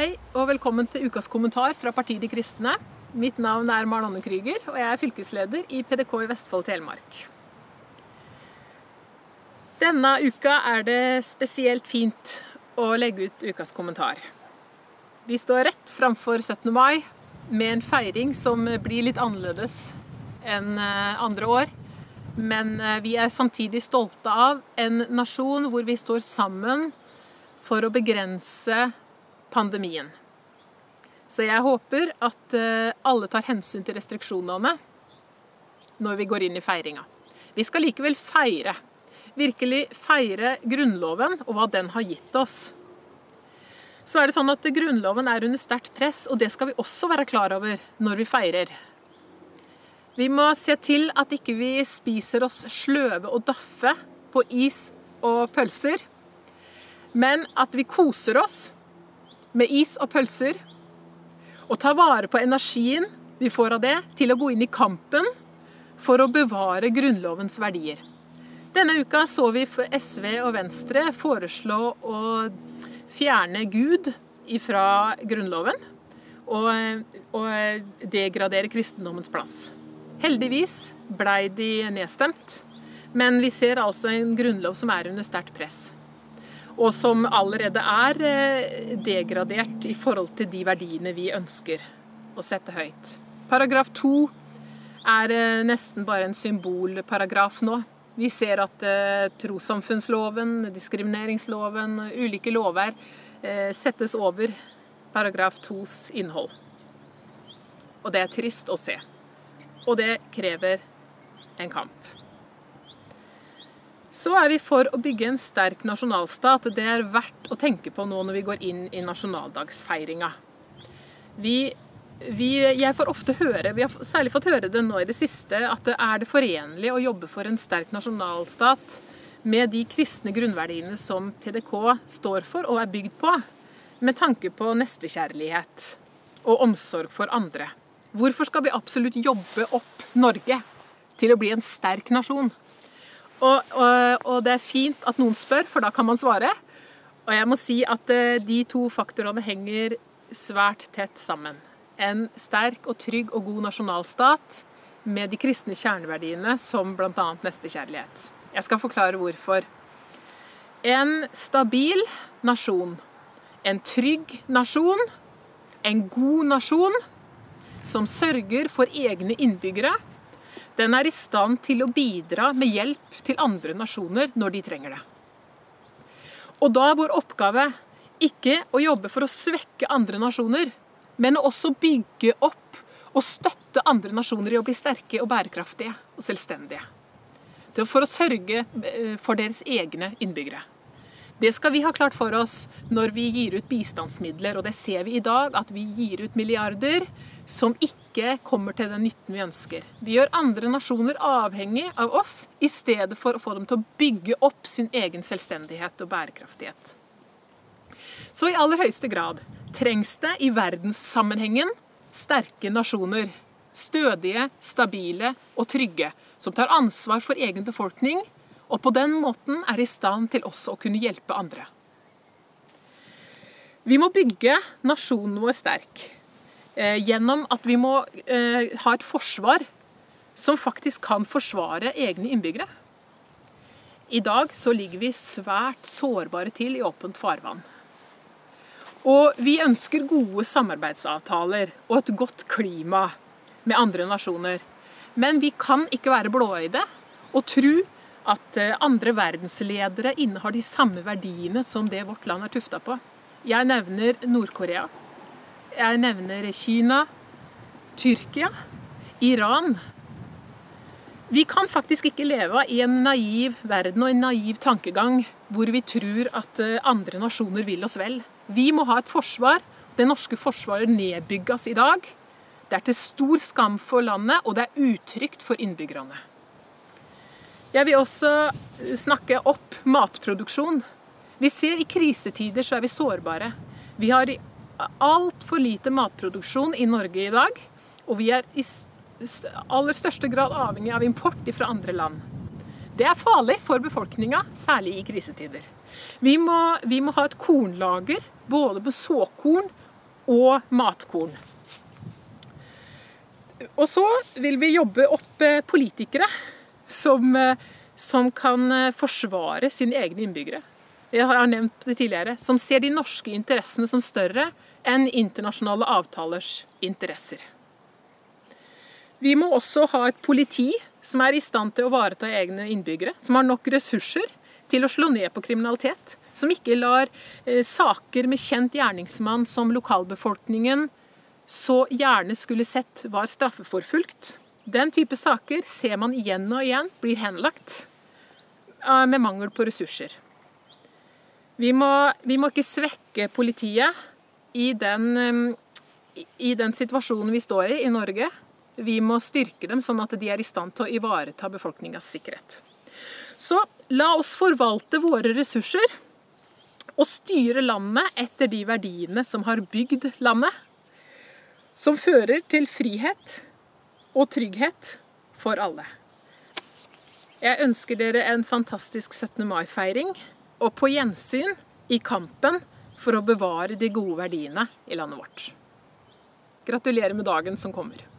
Hei og velkommen til ukas kommentar fra Partiet De Kristne. Mitt navn er Marlanne Anne Krüger, og jeg er fylkesleder i PDK i Vestfold Telemark. Denne uka er det spesielt fint å legge ut ukas kommentar. Vi står rett framfor 17. mai med en feiring som blir litt annerledes enn eh, andre år. Men eh, vi er samtidig stolte av en nasjon hvor vi står sammen for å begrense pandemien. Så jeg håper at eh, alle tar hensyn til restriksjonene når vi går inn i feiringa. Vi skal likevel feire. Virkelig feire Grunnloven og hva den har gitt oss. Så er det sånn at Grunnloven er under sterkt press, og det skal vi også være klar over når vi feirer. Vi må se til at ikke vi spiser oss sløve og daffe på is og pølser, men at vi koser oss med is og pølser, og ta vare på energien vi får av det, til å gå inn i kampen for å bevare Grunnlovens verdier. Denne uka så vi SV og Venstre foreslå å fjerne Gud fra Grunnloven og, og degradere kristendommens plass. Heldigvis blei de nedstemt, men vi ser altså en grunnlov som er under sterkt press og som allerede er eh, degradert i forhold til de verdiene vi ønsker å sette høyt. Paragraf 2 er eh, nesten bare en symbolparagraf nå. Vi ser at eh, trossamfunnsloven, diskrimineringsloven, ulike lover settes over paragraf 2s innhold. Og det er trist å se. Og det krever en kamp. Så er vi for å bygge en sterk nasjonalstat. Det er verdt å tenke på nå når vi går inn i nasjonaldagsfeiringa. Vi, vi, jeg får ofte høre, vi har særlig fått høre det nå i det siste, at det er det forenlig å jobbe for en sterk nasjonalstat med de kristne grunnverdiene som PDK står for og er bygd på, med tanke på nestekjærlighet og omsorg for andre. Hvorfor skal vi absolutt jobbe opp Norge til å bli en sterk nasjon? Og, og, og, det er fint at noen spør, for da kan man svare. Og jeg må si at eh, de to faktorene henger svært tett sammen. En sterk og trygg og god nasjonalstat med de kristne kjerneverdiene som bl.a. nestekjærlighet. Jeg skal forklare hvorfor. En stabil nasjon, en trygg nasjon, en god nasjon som sørger for egne innbyggere den er i stand til å bidra med hjelp til andre nasjoner når de trenger det. Og da er vår oppgave ikke å jobbe for å svekke andre nasjoner, men også bygge opp og støtte andre nasjoner i å bli sterke og bærekraftige og selvstendige. For å sørge eh, for deres egne innbyggere. Det skal vi ha klart for oss når vi gir ut bistandsmidler, og det ser vi i dag, at vi gir ut milliarder som ikke kommer til den nytten vi ønsker. Vi gjør andre nasjoner avhengig av oss, i stedet for å få dem til å bygge opp sin egen selvstendighet og bærekraftighet. Så i aller høyeste grad trengs det i verdenssammenhengen sterke nasjoner. Stødige, stabile og trygge, som tar ansvar for egen befolkning, og på den måten er i stand til også å kunne hjelpe andre. Vi må bygge nasjonen vår sterk. Eh, gjennom at vi må eh, ha et forsvar som faktisk kan forsvare egne innbyggere. I dag så ligger vi svært sårbare til i åpent farvann. Og vi ønsker gode samarbeidsavtaler og et godt klima med andre nasjoner. Men vi kan ikke være blåøyde og tro at eh, andre verdensledere innehar de samme verdiene som det vårt land er tufta på. Jeg nevner Nord-Korea. Jeg nevner Kina, Tyrkia, Iran. Vi kan faktisk ikke leve i en naiv verden og en naiv tankegang hvor vi tror at eh, andre nasjoner vil oss vel. Vi må ha et forsvar. Det norske forsvaret nedbygges i dag. Det er til stor skam for landet, og det er utrygt for innbyggerne. Jeg vil også snakke opp matproduksjon. Vi ser i krisetider så er vi sårbare. Vi har altfor lite matproduksjon i Norge i dag. Og vi er i aller største grad avhengig av import fra andre land. Det er farlig for befolkninga, særlig i krisetider. Vi må, vi må ha et kornlager både med såkorn og matkorn. Og så vil vi jobbe opp eh, politikere som, eh, som kan eh, forsvare sine egne innbyggere. Jeg har nevnt det tidligere. Som ser de norske interessene som større enn internasjonale avtalers interesser. Vi må også ha et politi som er i stand til å vareta egne innbyggere, som har nok ressurser til å slå ned på kriminalitet, som ikke lar eh, saker med kjent gjerningsmann som lokalbefolkningen så gjerne skulle sett var straffeforfulgt. Den type saker ser man igjen og igjen blir henlagt eh, med mangel på ressurser. Vi må, vi må ikke svekke politiet i den, eh, i den situasjonen vi står i i Norge. Vi må styrke dem sånn at de er i stand til å ivareta befolkningas sikkerhet. Så la oss forvalte våre ressurser og styre landet etter de verdiene som har bygd landet. Som fører til frihet og trygghet for alle. Jeg ønsker dere en fantastisk 17. mai-feiring, og på gjensyn i kampen for å bevare de gode verdiene i landet vårt. Gratulerer med dagen som kommer.